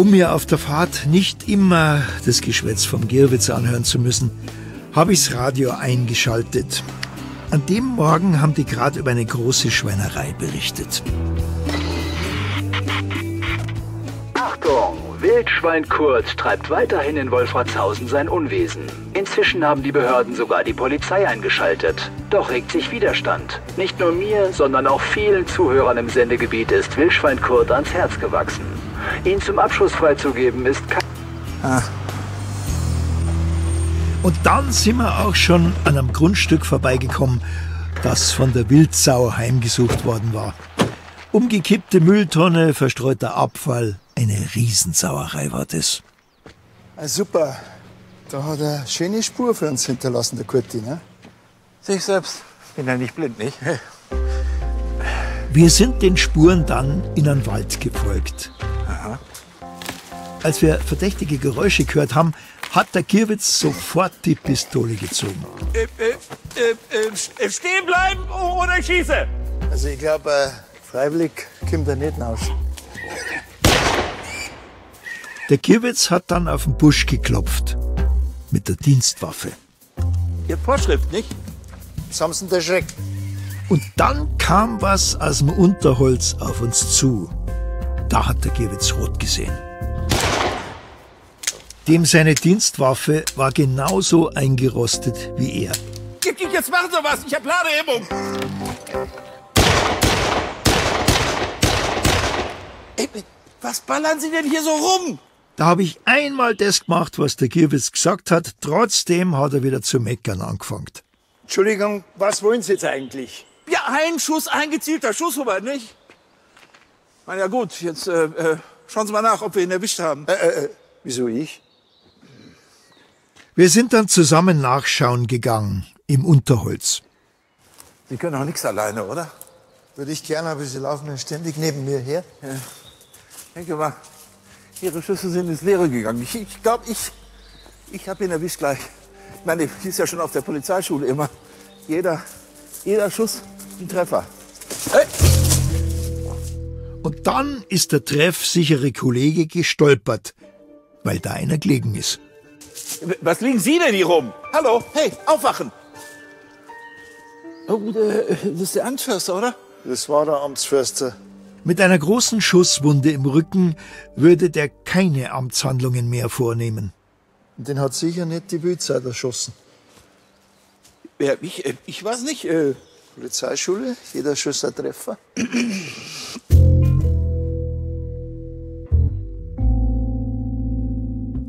Um mir auf der Fahrt nicht immer das Geschwätz vom Girwitz anhören zu müssen, habe ichs Radio eingeschaltet. An dem Morgen haben die gerade über eine große Schweinerei berichtet. Achtung! Wildschwein Kurt treibt weiterhin in Wolfratshausen sein Unwesen. Inzwischen haben die Behörden sogar die Polizei eingeschaltet. Doch regt sich Widerstand. Nicht nur mir, sondern auch vielen Zuhörern im Sendegebiet ist Wildschwein Kurt ans Herz gewachsen. Ihn zum Abschuss freizugeben ist kein... Ah. Und dann sind wir auch schon an einem Grundstück vorbeigekommen, das von der Wildsau heimgesucht worden war. Umgekippte Mülltonne, verstreuter Abfall, eine Riesensauerei war das. Ah, super. Da hat er eine schöne Spur für uns hinterlassen, der Kurti, ne? Sehe ich selbst. Bin ja nicht blind, nicht? Wir sind den Spuren dann in einen Wald gefolgt. Als wir verdächtige Geräusche gehört haben, hat der Kirwitz sofort die Pistole gezogen. Äh, äh, äh, stehen bleiben oder ich schieße! Also ich glaube, freiwillig kommt er nicht raus. Der Kirwitz hat dann auf den Busch geklopft. Mit der Dienstwaffe. Ihr Vorschrift, nicht? Was haben Sie denn erschreckt? Und dann kam was aus dem Unterholz auf uns zu. Da hat der Kirwitz rot gesehen. Dem seine Dienstwaffe war genauso eingerostet wie er. Jetzt machen Sie was, ich hab Ladehemmung. Ey, was ballern Sie denn hier so rum? Da habe ich einmal das gemacht, was der Kirwitz gesagt hat. Trotzdem hat er wieder zu meckern angefangen. Entschuldigung, was wollen Sie jetzt eigentlich? Ja, ein Schuss, ein gezielter Schuss, Hubert, nicht? Na ja gut, jetzt äh, äh, schauen Sie mal nach, ob wir ihn erwischt haben. Äh, äh, wieso ich? Wir sind dann zusammen nachschauen gegangen, im Unterholz. Sie können auch nichts alleine, oder? Würde ich gerne, aber Sie laufen ja ständig neben mir her. Ja. Denke mal, Ihre Schüsse sind ins Leere gegangen. Ich glaube, ich, glaub, ich, ich habe ihn erwischt gleich. Ich meine, ich ist ja schon auf der Polizeischule immer. Jeder, jeder Schuss ein Treffer. Hey! Und dann ist der treffsichere Kollege gestolpert, weil da einer gelegen ist. Was liegen Sie denn hier rum? Hallo, hey, aufwachen! Oh, das ist der Amtsförster, oder? Das war der Amtsförster. Mit einer großen Schusswunde im Rücken würde der keine Amtshandlungen mehr vornehmen. Den hat sicher nicht die Bildzeit erschossen. Ja, ich, äh, ich weiß nicht. Äh Polizeischule, jeder Schuss ein Treffer.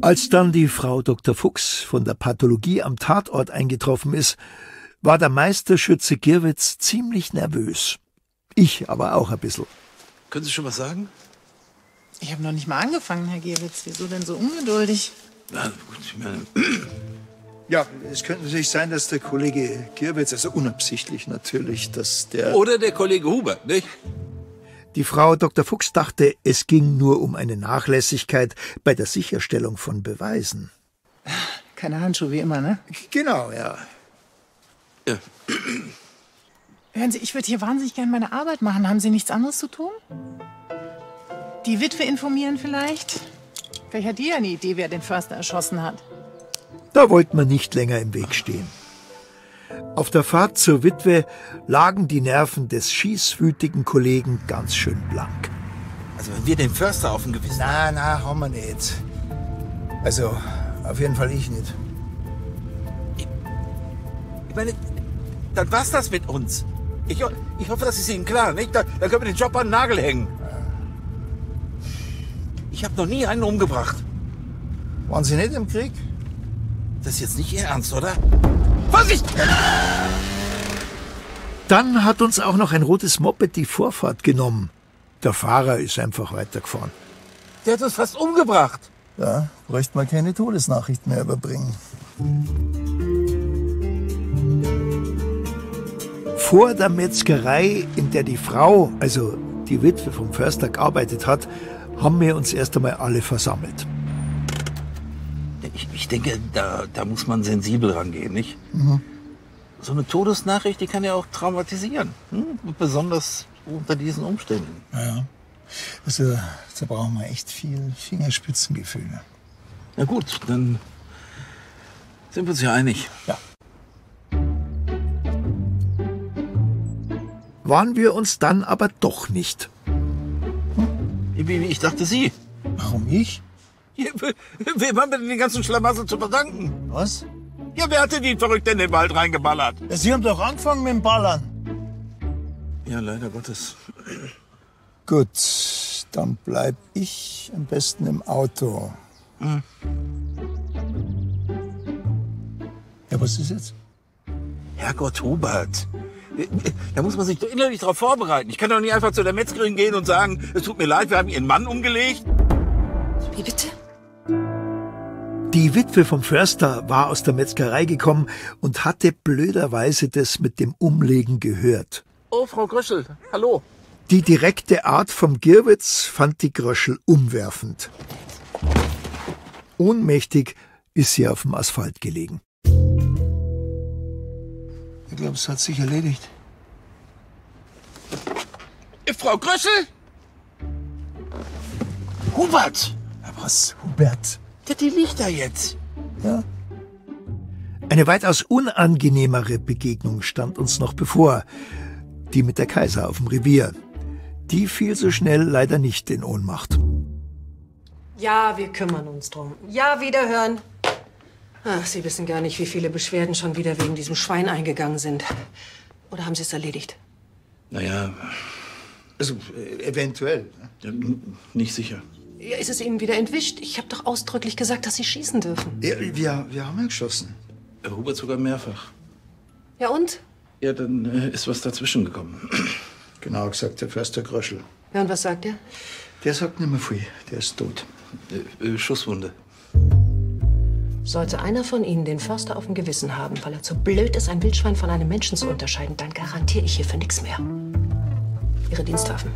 Als dann die Frau Dr. Fuchs von der Pathologie am Tatort eingetroffen ist, war der Meisterschütze Girwitz ziemlich nervös. Ich aber auch ein bisschen. Können Sie schon was sagen? Ich habe noch nicht mal angefangen, Herr Gewitz. Wieso denn so ungeduldig? Na gut, ich meine. Ja, es könnte natürlich sein, dass der Kollege Girwitz, also unabsichtlich natürlich, dass der. Oder der Kollege Hubert, nicht? Die Frau Dr. Fuchs dachte, es ging nur um eine Nachlässigkeit bei der Sicherstellung von Beweisen. Keine Handschuhe wie immer, ne? Genau, ja. ja. Hören Sie, ich würde hier wahnsinnig gerne meine Arbeit machen. Haben Sie nichts anderes zu tun? Die Witwe informieren vielleicht? Vielleicht hat die ja eine Idee, wer den Förster erschossen hat. Da wollte man nicht länger im Weg stehen. Auf der Fahrt zur Witwe lagen die Nerven des schießwütigen Kollegen ganz schön blank. Also wenn wir den Förster auf dem Gewissen... Na, na, haben wir nicht. Also, auf jeden Fall ich nicht. Ich, ich meine, dann war's das mit uns. Ich, ich hoffe, das ist Ihnen klar, nicht? Dann, dann können wir den Job an den Nagel hängen. Ich habe noch nie einen umgebracht. Waren Sie nicht im Krieg? Das ist jetzt nicht Ihr Ernst, oder? Vorsicht! Dann hat uns auch noch ein rotes Moped die Vorfahrt genommen. Der Fahrer ist einfach weitergefahren. Der hat uns fast umgebracht. Ja, bräuchte man keine Todesnachricht mehr überbringen. Vor der Metzgerei, in der die Frau, also die Witwe vom Förster, gearbeitet hat, haben wir uns erst einmal alle versammelt. Ich, ich denke, da, da muss man sensibel rangehen, nicht? Mhm. So eine Todesnachricht, die kann ja auch traumatisieren. Hm? Besonders unter diesen Umständen. Ja. Also, da brauchen wir echt viel Fingerspitzengefühl. Na gut, dann sind wir uns ja einig. Ja. Waren wir uns dann aber doch nicht. Wie, ich dachte Sie. Warum ich? Wem haben wir denn den ganzen Schlamassel zu verdanken? Was? Ja, wer hatte die verrückt in den Wald reingeballert? Ja, Sie haben doch angefangen mit dem Ballern. Ja, leider Gottes. Gut, dann bleib ich am besten im Auto. Ja, was ist jetzt? Herrgott, Hubert. Da muss man sich doch innerlich darauf vorbereiten. Ich kann doch nicht einfach zu der Metzgerin gehen und sagen, es tut mir leid, wir haben Ihren Mann umgelegt. Wie bitte? Die Witwe vom Förster war aus der Metzgerei gekommen und hatte blöderweise das mit dem Umlegen gehört. Oh, Frau Gröschel, hallo. Die direkte Art vom Girwitz fand die Gröschel umwerfend. Ohnmächtig ist sie auf dem Asphalt gelegen. Ich glaube, es hat sich erledigt. Äh, Frau Gröschel? Hubert, was, Hubert? Ja, die liegt da jetzt. Ja, Eine weitaus unangenehmere Begegnung stand uns noch bevor. Die mit der Kaiser auf dem Revier. Die fiel so schnell leider nicht in Ohnmacht. Ja, wir kümmern uns drum. Ja, wiederhören. Ach, Sie wissen gar nicht, wie viele Beschwerden schon wieder wegen diesem Schwein eingegangen sind. Oder haben Sie es erledigt? Naja, also äh, eventuell. ne? ja, nicht sicher. Ja, ist es Ihnen wieder entwischt? Ich habe doch ausdrücklich gesagt, dass Sie schießen dürfen. Ja, wir, wir haben ja geschossen. Hubert sogar mehrfach. Ja und? Ja, dann äh, ist was dazwischen gekommen. Genau gesagt, der Förster Gröschel. Ja, und was sagt er? Der sagt nicht mehr viel, der ist tot. Äh, äh, Schusswunde. Sollte einer von Ihnen den Förster auf dem Gewissen haben, weil er zu blöd ist, ein Wildschwein von einem Menschen zu unterscheiden, dann garantiere ich hierfür nichts mehr. Ihre Dienstwaffen.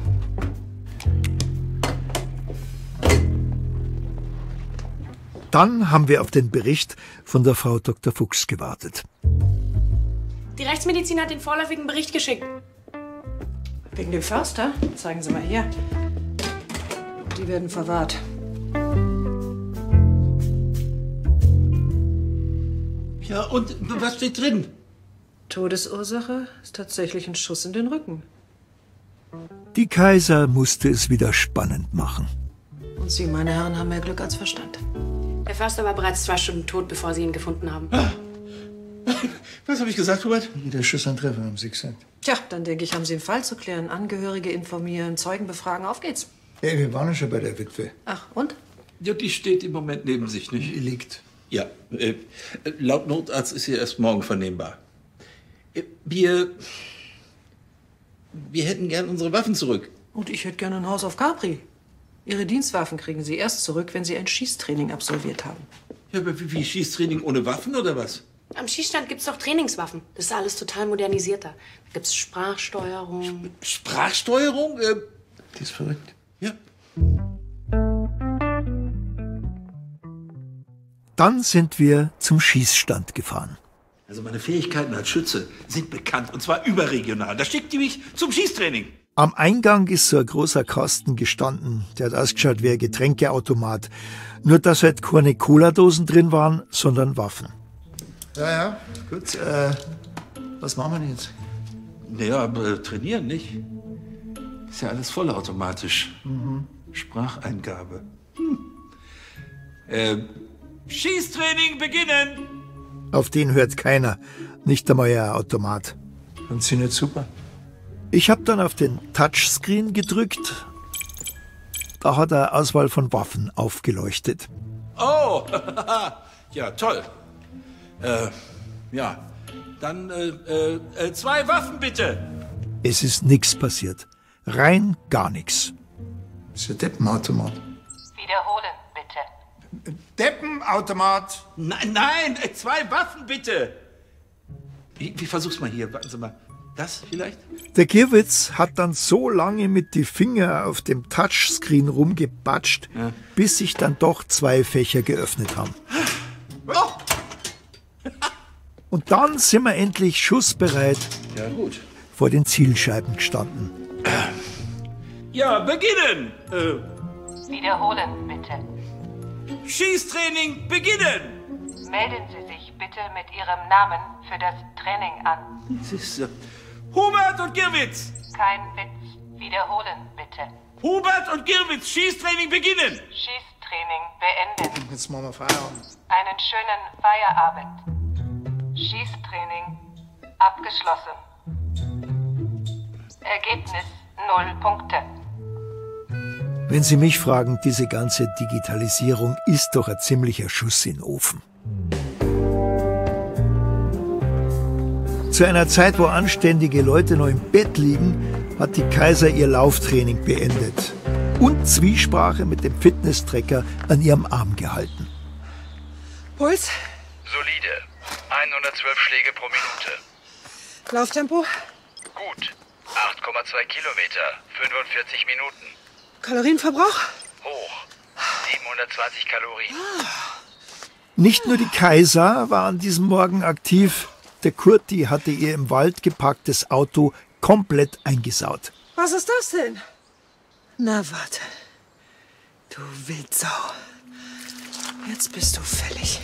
Dann haben wir auf den Bericht von der Frau Dr. Fuchs gewartet. Die Rechtsmedizin hat den vorläufigen Bericht geschickt. Wegen dem Förster? Zeigen Sie mal her. Die werden verwahrt. Ja, und was steht drin? Todesursache ist tatsächlich ein Schuss in den Rücken. Die Kaiser musste es wieder spannend machen. Und Sie, meine Herren, haben mehr Glück als Verstand. Der Förster war bereits zwei Stunden tot, bevor sie ihn gefunden haben. Was habe ich gesagt, Hubert? Jeder Schuss ein Treffer, haben Sie gesagt. Tja, dann denke ich, haben Sie einen Fall zu klären. Angehörige informieren, Zeugen befragen. Auf geht's. Ja, wir waren ja schon bei der Witwe. Ach, und? Ja, die steht im Moment neben sich, nicht? Die liegt. Ja, äh, laut Notarzt ist sie erst morgen vernehmbar. Äh, wir. Wir hätten gern unsere Waffen zurück. Und ich hätte gerne ein Haus auf Capri. Ihre Dienstwaffen kriegen Sie erst zurück, wenn Sie ein Schießtraining absolviert haben. Ja, aber wie, wie Schießtraining ohne Waffen oder was? Am Schießstand gibt's doch Trainingswaffen. Das ist alles total modernisierter. Da gibt's Sprachsteuerung. Sprachsteuerung? Äh, Die ist verrückt. ja. Dann sind wir zum Schießstand gefahren. Also meine Fähigkeiten als Schütze sind bekannt und zwar überregional. Da schickt die mich zum Schießtraining. Am Eingang ist so ein großer Kasten gestanden. Der hat ausgeschaut wie ein Getränkeautomat. Nur, dass halt keine Cola-Dosen drin waren, sondern Waffen. Ja, ja, gut. Äh, was machen wir denn jetzt? Naja, aber trainieren nicht. Ist ja alles vollautomatisch. Spracheingabe. Hm. Äh, Schießtraining beginnen! Auf den hört keiner. Nicht einmal ein Automat. Nicht super? Ich habe dann auf den Touchscreen gedrückt. Da hat eine Auswahl von Waffen aufgeleuchtet. Oh, ja, toll. Äh, ja, dann äh, äh, äh, zwei Waffen bitte. Es ist nichts passiert. Rein gar nichts. Das ist ein Deppenautomat. Wiederholen, bitte. Deppenautomat! Nein, nein, äh, zwei Waffen bitte. Wie, wie versuch's mal hier? Warten Sie mal. Das vielleicht? Der Gierwitz hat dann so lange mit die Finger auf dem Touchscreen rumgebatscht, bis sich dann doch zwei Fächer geöffnet haben. Oh, Und dann sind wir endlich schussbereit ja gut. vor den Zielscheiben gestanden. Ja, beginnen! Äh, Wiederholen, bitte. Schießtraining beginnen! Melden Sie sich bitte mit Ihrem Namen für das Training an. Das ist, äh, Hubert und Girwitz! Kein Witz. Wiederholen, bitte. Hubert und Girwitz, Schießtraining beginnen! Schießtraining beenden. Jetzt machen wir Feierabend. Einen schönen Feierabend. Schießtraining abgeschlossen. Ergebnis 0 Punkte. Wenn Sie mich fragen, diese ganze Digitalisierung ist doch ein ziemlicher Schuss in den Ofen. Zu einer Zeit, wo anständige Leute noch im Bett liegen, hat die Kaiser ihr Lauftraining beendet und Zwiesprache mit dem Fitnesstracker an ihrem Arm gehalten. Puls, Solide. 112 Schläge pro Minute. Lauftempo, Gut. 8,2 Kilometer. 45 Minuten. Kalorienverbrauch. Hoch. 720 Kalorien. Nicht nur die Kaiser war an diesem Morgen aktiv, der Kurti hatte ihr im Wald geparktes Auto komplett eingesaut. Was ist das denn? Na, warte. Du Wildsau. Jetzt bist du fällig.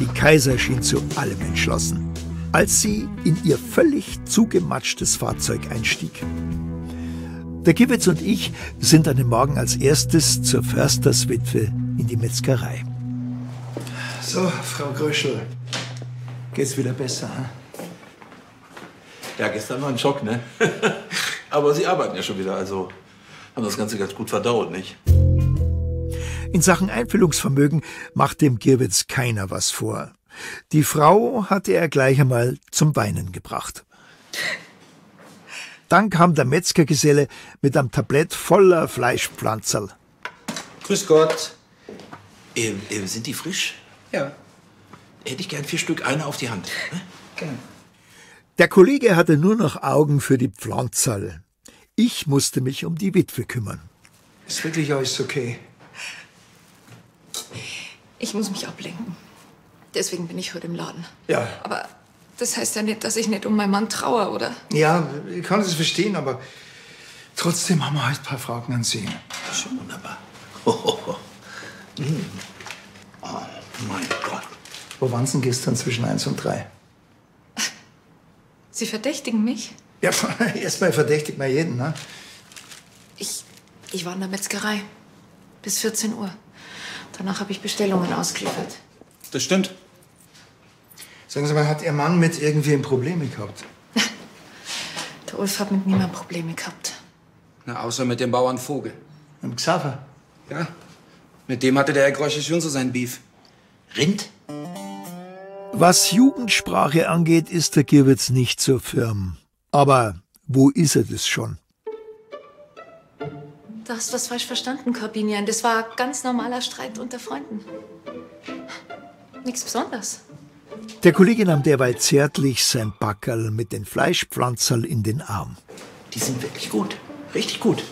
Die Kaiser schien zu allem entschlossen, als sie in ihr völlig zugematschtes Fahrzeug einstieg. Der Kiewitz und ich sind an dem Morgen als erstes zur Försterswitwe in die Metzgerei. So, Frau Gröschel. Geht's wieder besser? Hm? Ja, gestern war ein Schock, ne? Aber Sie arbeiten ja schon wieder, also haben das Ganze ganz gut verdaut, nicht? In Sachen Einfühlungsvermögen macht dem Girwitz keiner was vor. Die Frau hatte er gleich einmal zum Weinen gebracht. Dann kam der Metzgergeselle mit einem Tablett voller Fleischpflanzerl. Grüß Gott. Ähm, ähm, sind die frisch? Ja, Hätte ich gern vier Stück, eine auf die Hand. Ne? gerne. Der Kollege hatte nur noch Augen für die Pflanzerl. Ich musste mich um die Witwe kümmern. Ist wirklich alles okay? Ich muss mich ablenken. Deswegen bin ich heute im Laden. Ja. Aber das heißt ja nicht, dass ich nicht um meinen Mann trauere, oder? Ja, ich kann es verstehen, aber trotzdem haben wir halt ein paar Fragen an Sie. Schon wunderbar. Hohoho. Hm. Oh, mein Gott. Wo waren Sie gestern zwischen eins und drei? Sie verdächtigen mich? Ja, erstmal verdächtigt man jeden, ne? Ich, ich war in der Metzgerei. Bis 14 Uhr. Danach habe ich Bestellungen ausgeliefert. Das stimmt. Sagen Sie mal, hat Ihr Mann mit irgendwem Probleme gehabt? Der Ulf hat mit niemandem Probleme gehabt. Na, außer mit dem Bauern Vogel. Mit Xaver? Ja. Mit dem hatte der Herr Grosche schon so sein Beef. Rind? Was Jugendsprache angeht, ist der Girwitz nicht so firm. Aber wo ist er das schon? Du hast was falsch verstanden, Corbinian. Das war ganz normaler Streit unter Freunden. Nichts Besonderes. Der Kollege nahm derweil zärtlich sein Backerl mit den Fleischpflanzerl in den Arm. Die sind wirklich gut. Richtig gut.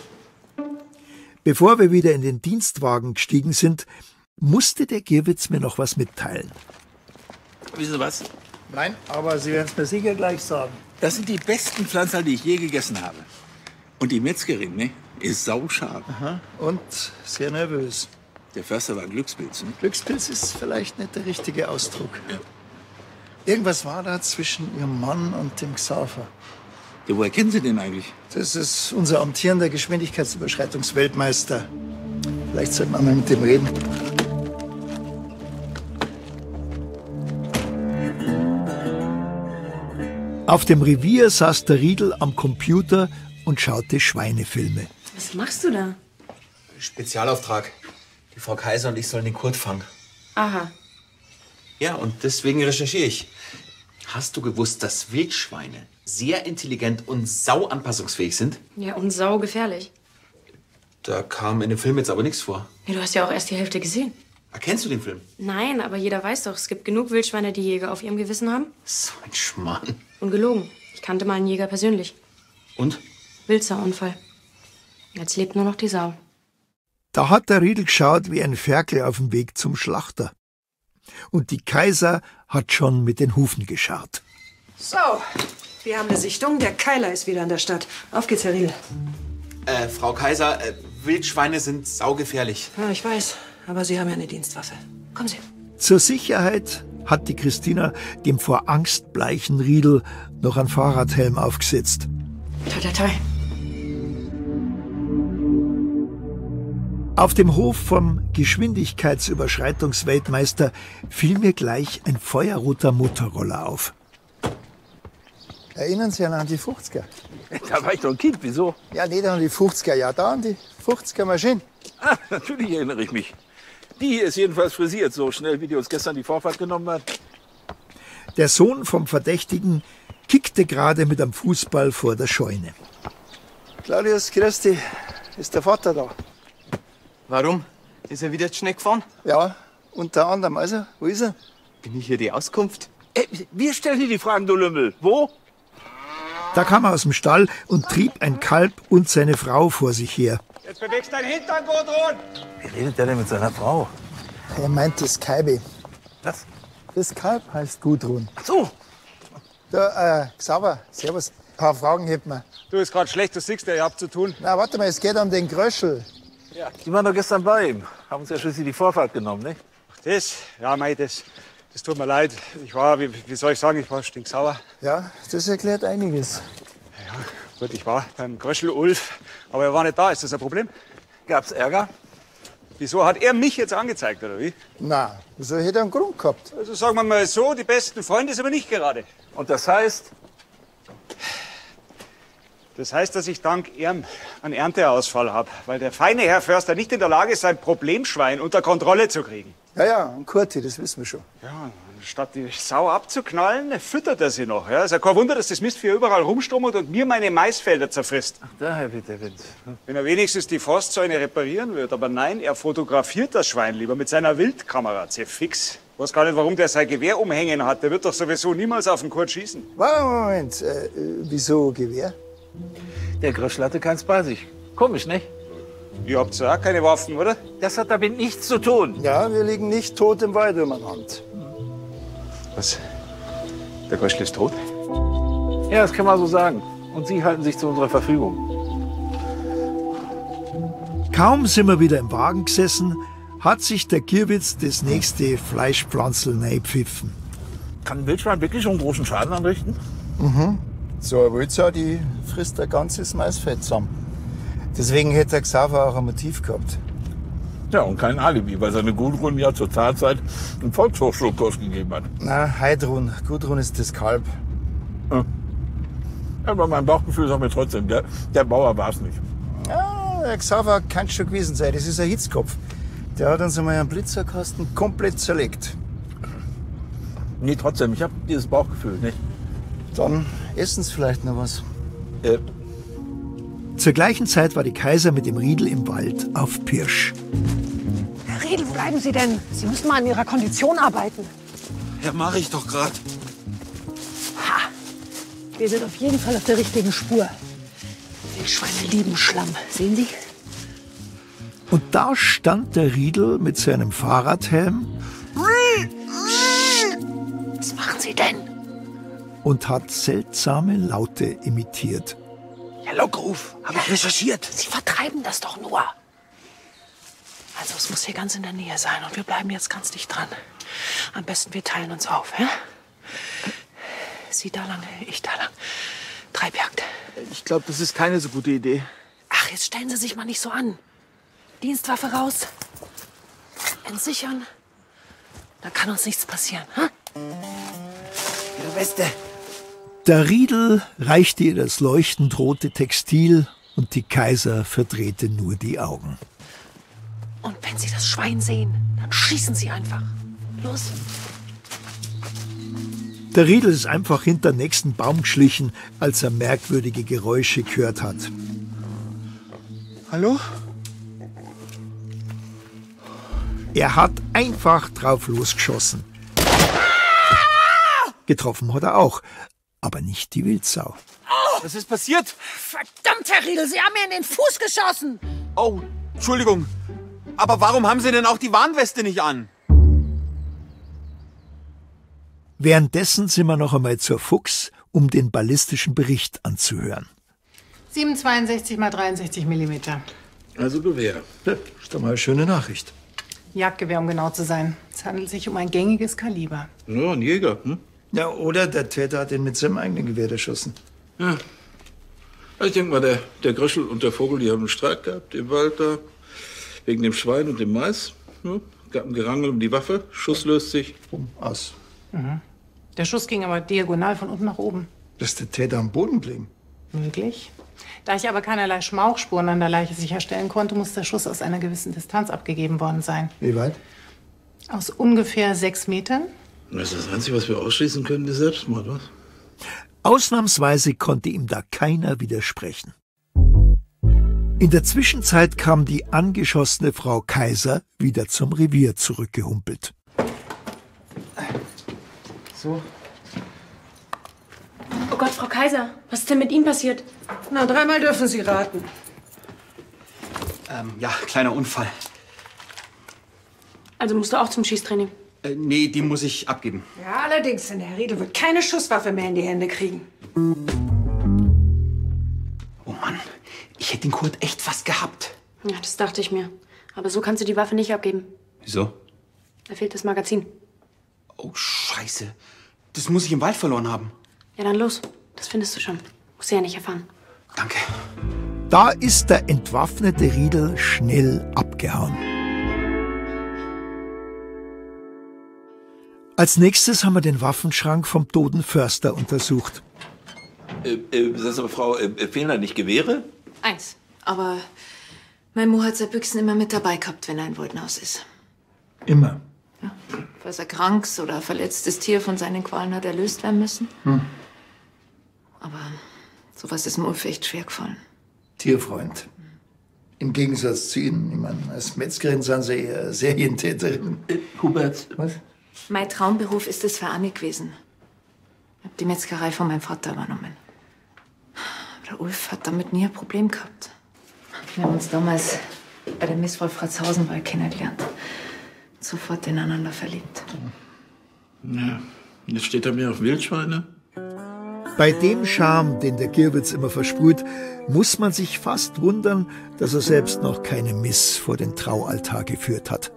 Bevor wir wieder in den Dienstwagen gestiegen sind, musste der Girwitz mir noch was mitteilen. Wissen Sie was? Nein, aber Sie werden es mir sicher gleich sagen. Das sind die besten Pflanzen, die ich je gegessen habe. Und die Metzgerin, ne, ist sauscharf. Aha. Und sehr nervös. Der Förster war ein Glückspilz, ne? Glückspilz ist vielleicht nicht der richtige Ausdruck. Irgendwas war da zwischen Ihrem Mann und dem Xaver. Ja, woher kennen Sie den eigentlich? Das ist unser amtierender Geschwindigkeitsüberschreitungsweltmeister. Vielleicht sollte man mal mit dem reden. Auf dem Revier saß der Riedel am Computer und schaute Schweinefilme. Was machst du da? Spezialauftrag. Die Frau Kaiser und ich sollen den Kurt fangen. Aha. Ja, und deswegen recherchiere ich. Hast du gewusst, dass Wildschweine sehr intelligent und sau anpassungsfähig sind? Ja, und saugefährlich. Da kam in dem Film jetzt aber nichts vor. Ja, du hast ja auch erst die Hälfte gesehen. Erkennst du den Film? Nein, aber jeder weiß doch, es gibt genug Wildschweine, die Jäger auf ihrem Gewissen haben. So ein Schmarrn. Ungelogen. Ich kannte mal einen Jäger persönlich. Und? Wildsauunfall. Jetzt lebt nur noch die Sau. Da hat der Riedel geschaut wie ein Ferkel auf dem Weg zum Schlachter. Und die Kaiser hat schon mit den Hufen gescharrt. So, Wir haben eine Sichtung. Der Keiler ist wieder in der Stadt. Auf geht's, Herr Riedel. Äh, Frau Kaiser, äh, Wildschweine sind saugefährlich. Ja, ich weiß. Aber Sie haben ja eine Dienstwaffe. Kommen Sie. Zur Sicherheit hat die Christina dem vor Angst bleichen Riedel noch einen Fahrradhelm aufgesetzt. Toi, toi, toi. Auf dem Hof vom Geschwindigkeitsüberschreitungsweltmeister fiel mir gleich ein feuerroter Motorroller auf. Erinnern Sie an die 50er? Da war ich doch ein Kind, wieso? Ja, nicht an die 50er, ja, da an die 50er Maschine. Ah, natürlich erinnere ich mich. Die ist jedenfalls frisiert, so schnell wie die uns gestern die Vorfahrt genommen hat. Der Sohn vom Verdächtigen kickte gerade mit einem Fußball vor der Scheune. Claudius, grüß dich. Ist der Vater da? Warum? Ist er wieder schnell gefahren? Ja, unter anderem. Also, wo ist er? Bin ich hier die Auskunft? Ey, wir stellen dir die Fragen, du Lümmel. Wo? Da kam er aus dem Stall und trieb ein Kalb und seine Frau vor sich her. Jetzt bewegst dein Hintern, Gudrun! Wie redet der denn mit seiner Frau? Er meint das Kaibe. Was? Das Kalb heißt Gudrun. Ach so. Da, äh, Xaver, servus. Ein paar Fragen hätten wir. Du ist gerade schlecht, du siehst ja, ihr habt zu tun. Na, warte mal, es geht um den Gröschel. Ja. Die waren doch gestern bei ihm. Haben uns ja schließlich die Vorfahrt genommen, nicht? Das? Ja, mei, das, das tut mir leid. Ich war, wie, wie soll ich sagen, ich war stinksauer. Ja, das erklärt einiges. Gut, ich war beim Gröschel Ulf, aber er war nicht da. Ist das ein Problem? Gab's Ärger? Wieso hat er mich jetzt angezeigt, oder wie? Na, wieso hätte er einen Grund gehabt? Also sagen wir mal so, die besten Freunde ist aber nicht gerade. Und das heißt? Das heißt, dass ich dank ihm einen Ernteausfall habe, weil der feine Herr Förster nicht in der Lage ist, sein Problemschwein unter Kontrolle zu kriegen. Ja, ja, und Kurti, das wissen wir schon. Ja, statt die Sau abzuknallen, füttert er sie noch. Ja, ist ja kein Wunder, dass das Mistvieh überall rumstrummelt und mir meine Maisfelder zerfrisst. Ach, daher der Wind. Wenn er wenigstens die Frostzäune reparieren wird. Aber nein, er fotografiert das Schwein lieber mit seiner Wildkamera. Fix. Ich weiß gar nicht, warum der sein Gewehr umhängen hat. Der wird doch sowieso niemals auf den Kurt schießen. Warte, Moment, äh, wieso Gewehr? Der Gröschel hatte keins bei sich. Komisch, nicht? Ihr habt ja auch keine Waffen, oder? Das hat damit nichts zu tun. Ja, wir liegen nicht tot im Wald umeinander. Was? Der Gröschel ist tot? Ja, das kann man so sagen. Und Sie halten sich zu unserer Verfügung. Kaum sind wir wieder im Wagen gesessen, hat sich der Kirwitz das nächste Fleischpflanzel pfiffen. Kann ein Wildschwein wirklich so einen großen Schaden anrichten? Mhm. So eine Wildsau, die frisst ein ganzes Maisfeld zusammen. Deswegen hätte der Xaver auch ein Motiv gehabt. Ja, und kein Alibi, weil seine Gudrun ja zur Tatzeit einen Volkshochschulkurs gegeben hat. Na, Heidrun. Gudrun ist das Kalb. Ja. Aber mein Bauchgefühl sagt mir trotzdem, der, der Bauer war es nicht. Ja, der Xaver kann schon gewesen sein. Das ist ein Hitzkopf. Der hat uns einmal einen Blitzerkasten komplett zerlegt. Nee, trotzdem, ich habe dieses Bauchgefühl nicht. Dann essen Sie vielleicht noch was. Äh, Zur gleichen Zeit war die Kaiser mit dem Riedel im Wald auf Pirsch. Herr Riedel, wo bleiben Sie denn? Sie müssen mal an Ihrer Kondition arbeiten. Ja, mache ich doch gerade. Ha! Wir sind auf jeden Fall auf der richtigen Spur. Wildschweine lieben Schlamm. Sehen Sie? Und da stand der Riedel mit seinem Fahrradhelm Was machen Sie denn? und hat seltsame Laute imitiert. Herr Lockruf, habe ich recherchiert. Sie vertreiben das doch nur. Also, es muss hier ganz in der Nähe sein und wir bleiben jetzt ganz dicht dran. Am besten wir teilen uns auf, hä? Sie da lang, ich da lang. Treibjagd. Ich glaube, das ist keine so gute Idee. Ach, jetzt stellen Sie sich mal nicht so an. Dienstwaffe raus. Entsichern. Da kann uns nichts passieren. Hä? Ihre Weste. Der Riedel reichte ihr das leuchtend rote Textil und die Kaiser verdrehte nur die Augen. Und wenn Sie das Schwein sehen, dann schießen Sie einfach. Los. Der Riedel ist einfach hinter den nächsten Baum geschlichen, als er merkwürdige Geräusche gehört hat. Hallo? Er hat einfach drauf losgeschossen. Getroffen hat er auch, aber nicht die Wildsau. Was ist passiert? Verdammt, Herr Riedel, Sie haben mir in den Fuß geschossen. Oh, Entschuldigung. Aber warum haben Sie denn auch die Warnweste nicht an? Währenddessen sind wir noch einmal zur Fuchs, um den ballistischen Bericht anzuhören. 762 mal 63 Millimeter. Also Gewehr. Ja, ist doch mal eine schöne Nachricht. Jagdgewehr, um genau zu sein. Es handelt sich um ein gängiges Kaliber. Ja, ein Jäger. Hm? Ja, oder der Täter hat ihn mit seinem eigenen Gewehr erschossen. Ja. Also ich denke mal, der, der Gröschel und der Vogel, die haben einen Streit gehabt im Wald da. Wegen dem Schwein und dem Mais. Ja, gab ein Gerangel um die Waffe. Schuss löst sich. Bumm, aus. Mhm. Der Schuss ging aber diagonal von unten nach oben. Dass der Täter am Boden blieb. Möglich. Da ich aber keinerlei Schmauchspuren an der Leiche sicherstellen konnte, muss der Schuss aus einer gewissen Distanz abgegeben worden sein. Wie weit? Aus ungefähr sechs Metern. Das ist das Einzige, was wir ausschließen können, ist Selbstmord, was? Ausnahmsweise konnte ihm da keiner widersprechen. In der Zwischenzeit kam die angeschossene Frau Kaiser wieder zum Revier zurückgehumpelt. So. Oh Gott, Frau Kaiser, was ist denn mit Ihnen passiert? Na, dreimal dürfen Sie raten. Ähm, ja, kleiner Unfall. Also musst du auch zum Schießtraining. Äh, nee, die muss ich abgeben. Ja, allerdings, denn der Riedel wird keine Schusswaffe mehr in die Hände kriegen. Ich hätte den Kurt echt fast gehabt. Ja, das dachte ich mir. Aber so kannst du die Waffe nicht abgeben. Wieso? Da fehlt das Magazin. Oh, scheiße. Das muss ich im Wald verloren haben. Ja, dann los. Das findest du schon. Musst du ja nicht erfahren. Danke. Da ist der entwaffnete Riedel schnell abgehauen. Als nächstes haben wir den Waffenschrank vom toten Förster untersucht. Äh, äh, das ist aber, Frau, äh, fehlen da nicht Gewehre? Eins. Aber mein Mo hat seine Büchsen immer mit dabei gehabt, wenn er in Woldenhaus ist. Immer. Falls er krankes oder verletztes Tier von seinen Qualen hat erlöst werden müssen. Hm. Aber sowas ist mir Ulf echt schwer gefallen. Tierfreund. Im Gegensatz zu Ihnen. Ich meine, als Metzgerin sind Sie eher Serientäterin. Hubert. Was? Mein Traumberuf ist es für Anni gewesen. Ich hab die Metzgerei von meinem Vater übernommen. Der Ulf hat damit nie ein Problem gehabt. Wir haben uns damals bei der Miss Wolfratshausenwahl kennengelernt. Sofort ineinander verliebt. Ja. Jetzt steht er mir auf Wildschweine. Bei dem Charme, den der Girwitz immer versprüht, muss man sich fast wundern, dass er selbst noch keine Miss vor den Traualtar geführt hat.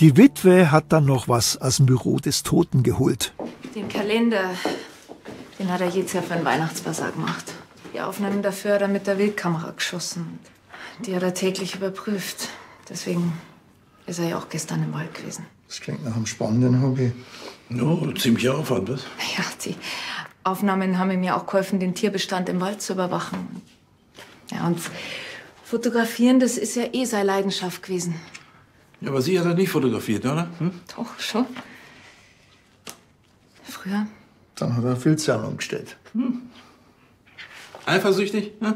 Die Witwe hat dann noch was aus dem Büro des Toten geholt. Den Kalender, den hat er jetzt ja für den Weihnachtsbasar gemacht. Die Aufnahmen dafür hat er mit der Wildkamera geschossen. Die hat er täglich überprüft. Deswegen ist er ja auch gestern im Wald gewesen. Das klingt nach einem spannenden Hobby. No, ziemlich Aufwand, was? Ja, die Aufnahmen haben ihm ja auch geholfen, den Tierbestand im Wald zu überwachen. Ja, und fotografieren, das ist ja eh seine Leidenschaft gewesen. Ja, aber sie hat er nicht fotografiert, oder? Hm? Doch, schon. Früher? Dann hat er auf Wildsammlung umgestellt. Eifersüchtig? Ja?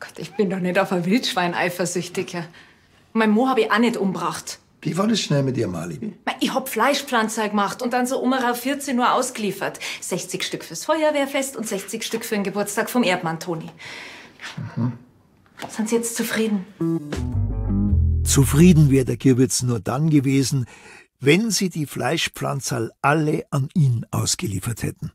Gott, ich bin doch nicht auf ein Wildschwein eifersüchtig. Ja. Mein Mo hab ich auch nicht umgebracht. Wie war das schnell mit dir, Mali? Ich hab Fleischpflanzer gemacht und dann so um auf 14 Uhr ausgeliefert. 60 Stück fürs Feuerwehrfest und 60 Stück für den Geburtstag vom Erdmann Toni. Mhm. Sind Sie jetzt zufrieden? Zufrieden wäre der Girwitz nur dann gewesen, wenn sie die Fleischpflanzerl alle an ihn ausgeliefert hätten.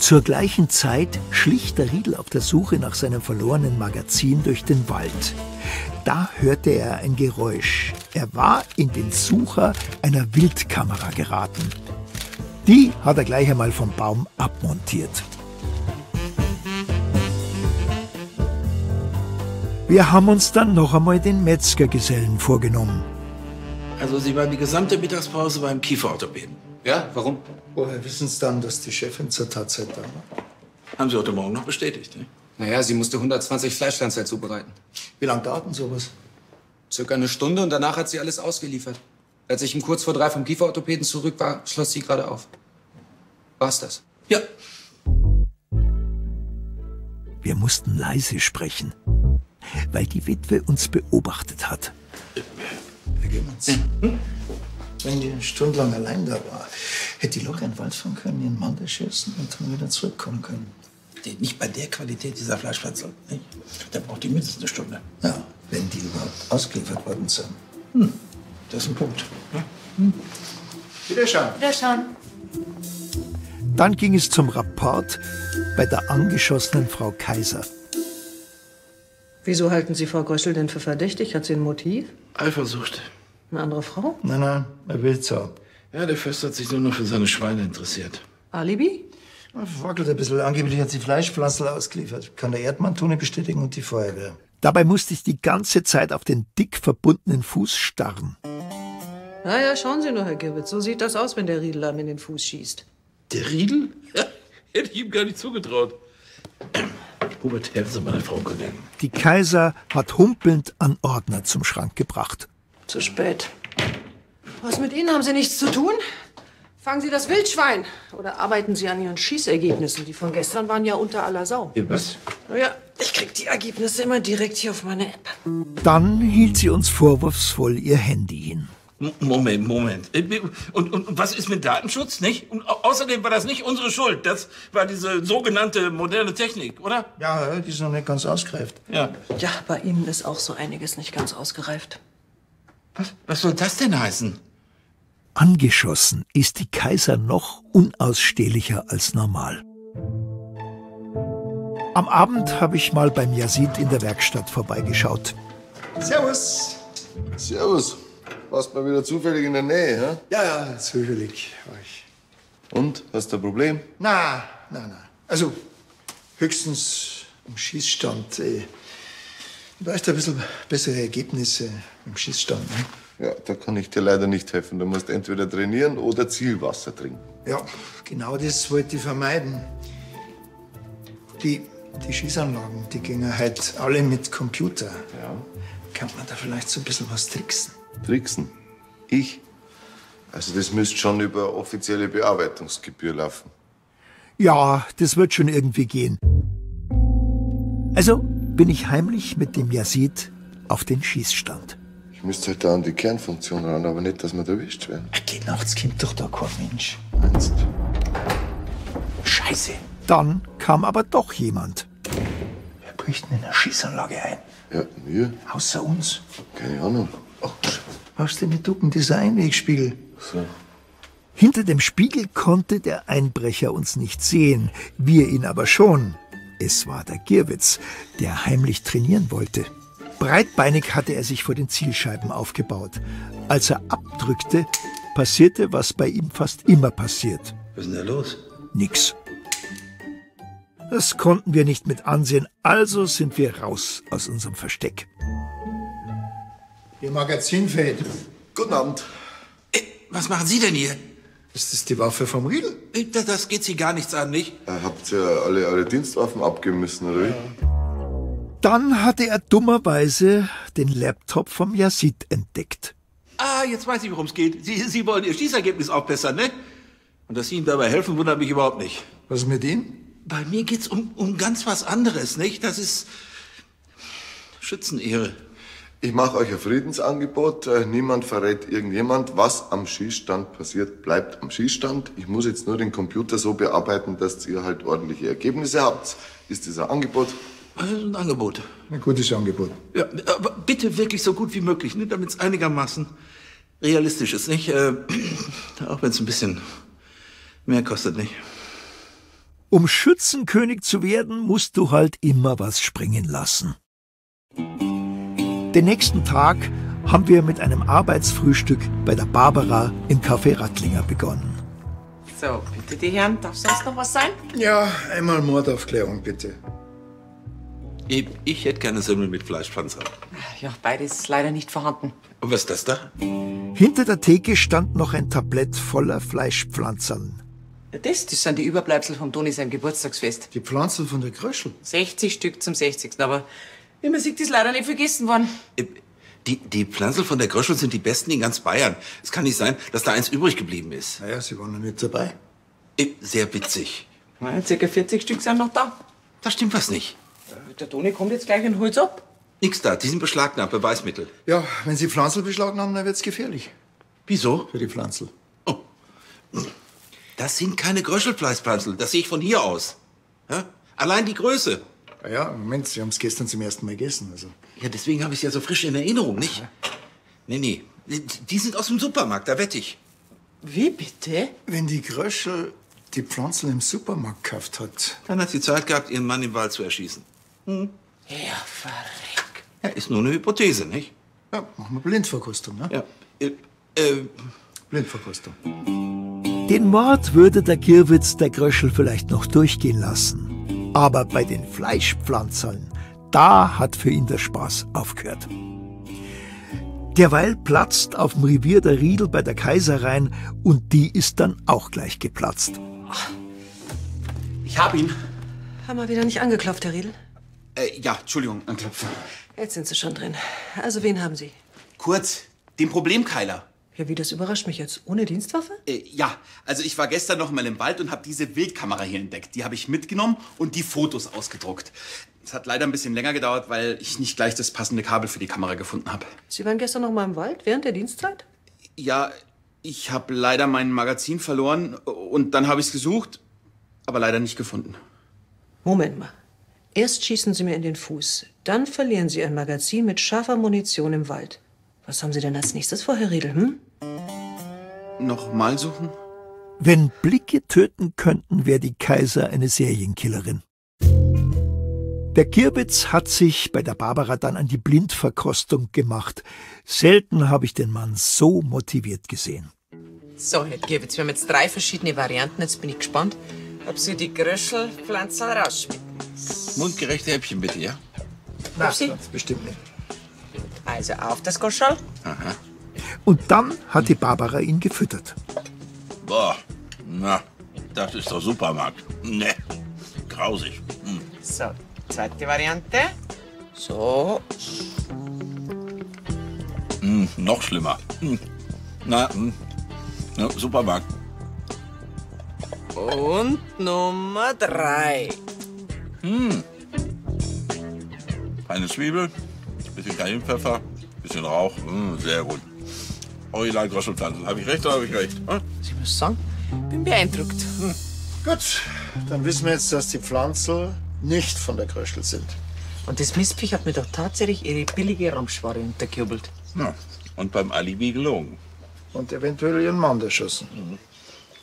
Zur gleichen Zeit schlich der Riedel auf der Suche nach seinem verlorenen Magazin durch den Wald. Da hörte er ein Geräusch. Er war in den Sucher einer Wildkamera geraten. Die hat er gleich einmal vom Baum abmontiert. Wir haben uns dann noch einmal den Metzgergesellen vorgenommen. Also, Sie waren die gesamte Mittagspause beim Kieferorthopäden. Ja, warum? Woher wissen Sie dann, dass die Chefin zur Tatzeit da war? Haben Sie heute Morgen noch bestätigt, ne? Naja, sie musste 120 Fleischstandsel zubereiten. Wie lange dauert denn sowas? Circa eine Stunde und danach hat sie alles ausgeliefert. Als ich um kurz vor drei vom Kieferorthopäden zurück war, schloss sie gerade auf. War's das? Ja. Wir mussten leise sprechen, weil die Witwe uns beobachtet hat. Ergeben uns. Wenn die stundenlang allein da war, hätte die locker in den Wald fahren können, ihren Mann erschießen und dann wieder zurückkommen können. Die- Nicht bei der Qualität dieser Fleischpflanze. Nicht? Da braucht die mindestens eine Stunde. Ja, wenn die überhaupt ausgeliefert worden sind. Das ist ein Punkt. Ja? Hm. Wiederschauen. Wiederschauen. Dann ging es zum Rapport bei der angeschossenen Frau Kaiser. Wieso halten Sie Frau Gröschel denn für verdächtig? Hat sie ein Motiv? Eifersucht. Eine andere Frau? Nein, nein, er will so. Ja, der Förster hat sich nur noch für seine Schweine interessiert. Alibi? Er wackelt ein bisschen. Angeblich hat sie Fleischpflanzen ausgeliefert. Kann der Erdmann Tone bestätigen und die Feuerwehr. Dabei musste ich die ganze Zeit auf den dick verbundenen Fuß starren. Na ja, schauen Sie nur, Herr Girbitz. So sieht das aus, wenn der Riedel einem in den Fuß schießt. Der Riedel? Ja, hätte ich ihm gar nicht zugetraut. Hubert, helfen Sie meiner Frau Kollegin. Die Kaiser hat humpelnd an Ordner zum Schrank gebracht. Zu spät. Was mit Ihnen? Haben Sie nichts zu tun? Fangen Sie das Wildschwein. Oder arbeiten Sie an Ihren Schießergebnissen? Die von gestern waren ja unter aller Sau. Was? Ja, ich krieg die Ergebnisse immer direkt hier auf meine App. Dann hielt sie uns vorwurfsvoll ihr Handy hin. Moment, Moment. Und, und, und was ist mit Datenschutz, nicht? Und au- außerdem war das nicht unsere Schuld. Das war diese sogenannte moderne Technik, oder? Ja, die ist noch nicht ganz ausgereift. Ja. Ja, bei Ihnen ist auch so einiges nicht ganz ausgereift. Was, was soll das denn heißen? Angeschossen ist die Kaiser noch unausstehlicher als normal. Am Abend habe ich mal beim Yazid in der Werkstatt vorbeigeschaut. Servus. Servus. Warst mal wieder zufällig in der Nähe, hä? Ja, ja, zufällig war ich. Und? Hast du ein Problem? Na, na, na. Also, höchstens im Schießstand. Äh, ich bräuchte ein bisschen bessere Ergebnisse im Schießstand. Ne? Ja, da kann ich dir leider nicht helfen. Du musst entweder trainieren oder Zielwasser trinken. Ja, genau das wollte ich vermeiden. Die, die Schießanlagen, die gingen halt alle mit Computer. Ja. Kann man da vielleicht so ein bisschen was tricksen? Tricksen? Ich? Also das müsste schon über offizielle Bearbeitungsgebühr laufen. Ja, das wird schon irgendwie gehen. Also bin ich heimlich mit dem Yazid auf den Schießstand. Ich müsste halt da an die Kernfunktion ran, aber nicht, dass wir erwischt werden. Geht nachts kommt doch da kein Mensch. Meinst Scheiße. Dann kam aber doch jemand. Wer bricht denn in eine Schießanlage ein? Ja, wir? Außer uns. Keine Ahnung. Brauchst du nicht ducken, dieser Einwegspiegel. So. Hinter dem Spiegel konnte der Einbrecher uns nicht sehen, wir ihn aber schon. Es war der Gierwitz, der heimlich trainieren wollte. Breitbeinig hatte er sich vor den Zielscheiben aufgebaut. Als er abdrückte, passierte, was bei ihm fast immer passiert. Was ist denn da los? Nix. Das konnten wir nicht mit ansehen, also sind wir raus aus unserem Versteck. Ihr Magazinfeld. Guten Abend. Was machen Sie denn hier? Ist das die Waffe vom Riedel? Äh, Das, das geht Sie gar nichts an, nicht? Äh, habt ihr alle eure Dienstwaffen abgeben müssen, oder wie? Dann hatte er dummerweise den Laptop vom Yazid entdeckt. Ah, jetzt weiß ich, worum es geht. Sie, Sie wollen Ihr Schießergebnis aufbessern, ne? Und dass Sie ihm dabei helfen, wundert mich überhaupt nicht. Was ist mit ihm? Bei mir geht's um, um ganz was anderes, nicht? Das ist Schützenehre. Ich mache euch ein Friedensangebot. Äh, Niemand verrät irgendjemand. Was am Schießstand passiert, bleibt am Schießstand. Ich muss jetzt nur den Computer so bearbeiten, dass ihr halt ordentliche Ergebnisse habt. Ist das ein Angebot? Das ist ein Angebot. Ein gutes Angebot. Ja, aber bitte wirklich so gut wie möglich, ne? damit es einigermaßen realistisch ist, nicht? Äh, auch wenn es ein bisschen mehr kostet, nicht? Um Schützenkönig zu werden, musst du halt immer was springen lassen. Den nächsten Tag haben wir mit einem Arbeitsfrühstück bei der Barbara im Café Rattlinger begonnen. So, bitte die Herren. Darf sonst noch was sein? Ja, einmal Mordaufklärung, bitte. Ich, ich hätte gerne Semmel mit Fleischpflanzer. Ja, beides ist leider nicht vorhanden. Und was ist das da? Hinter der Theke stand noch ein Tablett voller Fleischpflanzern. Das, das sind die Überbleibsel vom Toni seinem Geburtstagsfest. Die Pflanzen von der Kröschel. 60 Stück zum 60. Aber wie man sieht, ist leider nicht vergessen worden. Die, die Pflanzen von der Gröschel sind die besten in ganz Bayern. Es kann nicht sein, dass da eins übrig geblieben ist. Naja, sie waren noch nicht dabei. Sehr witzig. Na, circa 40 Stück sind noch da. Da stimmt was nicht. Der Toni kommt jetzt gleich und holt's ab. Nix da, die sind beschlagnahmt, Beweismittel. Ja, wenn sie Pflanzel beschlagnahmen, dann wird's gefährlich. Wieso? Für die Pflanzel. Das sind keine Gröschelfleischpflanzen, das sehe ich von hier aus. Ja? Allein die Größe. Ja, Moment, Sie haben es gestern zum ersten Mal gegessen. Also. Ja, deswegen habe ich es ja so frisch in Erinnerung, nicht? Nee, nee. Die sind aus dem Supermarkt, da wette ich. Wie bitte? Wenn die Gröschel die Pflanzen im Supermarkt gekauft hat. Dann hat sie Zeit gehabt, ihren Mann im Wald zu erschießen. Hm. Ja, verreck. Ja, ist nur eine Hypothese, nicht? Ja, machen wir Blindverkostung, ne? Ja. Äh, äh, Blindverkostung. Den Mord würde der Kirwitz der Gröschel vielleicht noch durchgehen lassen. Aber bei den Fleischpflanzern, da hat für ihn der Spaß aufgehört. Derweil platzt auf dem Revier der Riedel bei der Kaiserein und die ist dann auch gleich geplatzt. Ich hab ihn. Haben wir wieder nicht angeklopft, Herr Riedel? Äh, ja, Entschuldigung, anklopfen. Jetzt sind Sie schon drin. Also, wen haben Sie? Kurz, den Problemkeiler. Ja, wie, das überrascht mich jetzt. Ohne Dienstwaffe? Äh, ja, also ich war gestern noch mal im Wald und habe diese Wildkamera hier entdeckt. Die habe ich mitgenommen und die Fotos ausgedruckt. Es hat leider ein bisschen länger gedauert, weil ich nicht gleich das passende Kabel für die Kamera gefunden habe. Sie waren gestern noch mal im Wald, während der Dienstzeit? Ja, ich habe leider mein Magazin verloren und dann habe ich es gesucht, aber leider nicht gefunden. Moment mal. Erst schießen Sie mir in den Fuß, dann verlieren Sie ein Magazin mit scharfer Munition im Wald. Was haben Sie denn als nächstes vor, Herr Riedel, hm? Nochmal suchen? Wenn Blicke töten könnten, wäre die Kaiser eine Serienkillerin. Der Kirwitz hat sich bei der Barbara dann an die Blindverkostung gemacht. Selten habe ich den Mann so motiviert gesehen. So, Herr Kirwitz, wir haben jetzt drei verschiedene Varianten. Jetzt bin ich gespannt, ob Sie die Gröschelpflanze rausschmecken. Mundgerechte Häppchen bitte, ja? Das bestimmt nicht. Also auf das Goschal. Aha. Und dann hat die Barbara ihn gefüttert. Boah, na, das ist doch Supermarkt. Ne, grausig. Hm. So, zweite Variante. So. Hm, noch schlimmer. Hm. Na, hm. ja, Supermarkt. Und Nummer drei. Hm. Eine Zwiebel, bisschen Cayennepfeffer, bisschen Rauch. Hm, sehr gut. Original Groschelpflanzen. Habe ich recht oder habe ich recht? Hm? Ich muss sagen, bin beeindruckt. Gut, dann wissen wir jetzt, dass die Pflanzen nicht von der Gröschel sind. Und das Mistviech hat mir doch tatsächlich ihre billige Ramschware untergejubelt. Ja. Und beim Alibi gelogen. Und eventuell ihren Mann erschossen.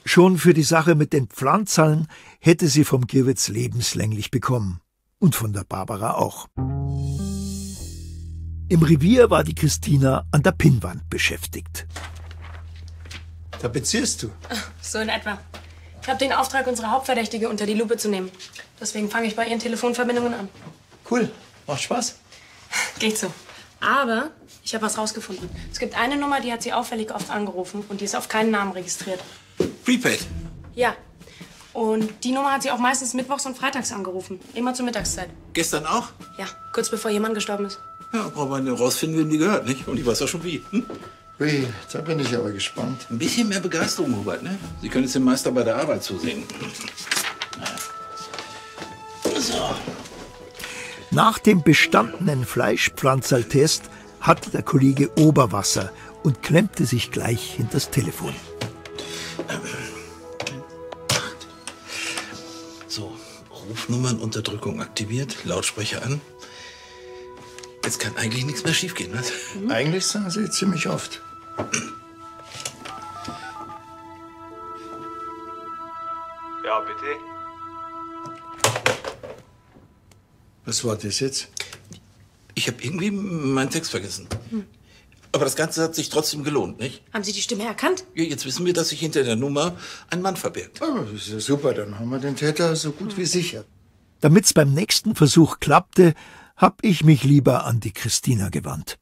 Schon für die Sache mit den Pflanzerln hätte sie vom Kirwitz lebenslänglich bekommen. Und von der Barbara auch. Im Revier war die Christina an der Pinnwand beschäftigt. Tapezierst du? So in etwa. Ich habe den Auftrag, unsere Hauptverdächtige unter die Lupe zu nehmen. Deswegen fange ich bei ihren Telefonverbindungen an. Cool. Macht Spaß. Geht so. Aber ich habe was rausgefunden. Es gibt eine Nummer, die hat sie auffällig oft angerufen und die ist auf keinen Namen registriert. Prepaid. Ja. Und die Nummer hat sie auch meistens mittwochs und freitags angerufen. Immer zur Mittagszeit. Gestern auch? Ja, kurz bevor Mann gestorben ist. Ja, braucht man rausfinden, wem die gehört, nicht? Und ich weiß auch schon wie. Hm? Ui, da bin ich aber gespannt. Ein bisschen mehr Begeisterung, Hubert, ne? Sie können jetzt dem Meister bei der Arbeit zusehen. So. Nach dem bestandenen Fleischpflanzertest hatte der Kollege Oberwasser und klemmte sich gleich hinters Telefon. So, Rufnummernunterdrückung aktiviert, Lautsprecher an. Jetzt kann eigentlich nichts mehr schiefgehen, was? Eigentlich sagen sie ziemlich oft. Ja, bitte. Was war das jetzt? Ich habe irgendwie meinen Text vergessen. Aber das Ganze hat sich trotzdem gelohnt, nicht? Haben Sie die Stimme erkannt? Ja, Jetzt wissen wir, dass sich hinter der Nummer ein Mann verbirgt. Oh, das ist ja super, dann haben wir den Täter so gut wie sicher. Damit's beim nächsten Versuch klappte, hab ich mich lieber an die Christina gewandt.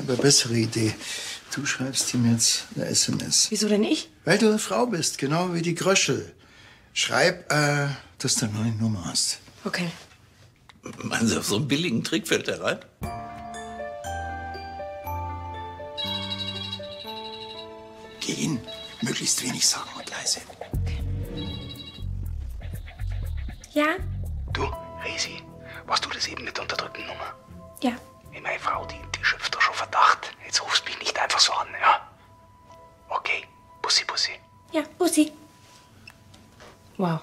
Aber bessere Idee. Du schreibst ihm jetzt eine SMS. Wieso denn ich? Weil du eine Frau bist, genau wie die Gröschel. Schreib, äh, dass du eine neue Nummer hast. Okay. Meinen Sie, auf so einen billigen Trick fällt er rein? Gehen, möglichst wenig sagen und leise. Ja? Du, Resi, warst du das eben mit der unterdrückten Nummer? Ja. Hey, meine Frau, die, die schöpft doch schon Verdacht. Jetzt rufst mich nicht einfach so an, ja? Okay, Bussi, Bussi. Ja, Bussi. Wow.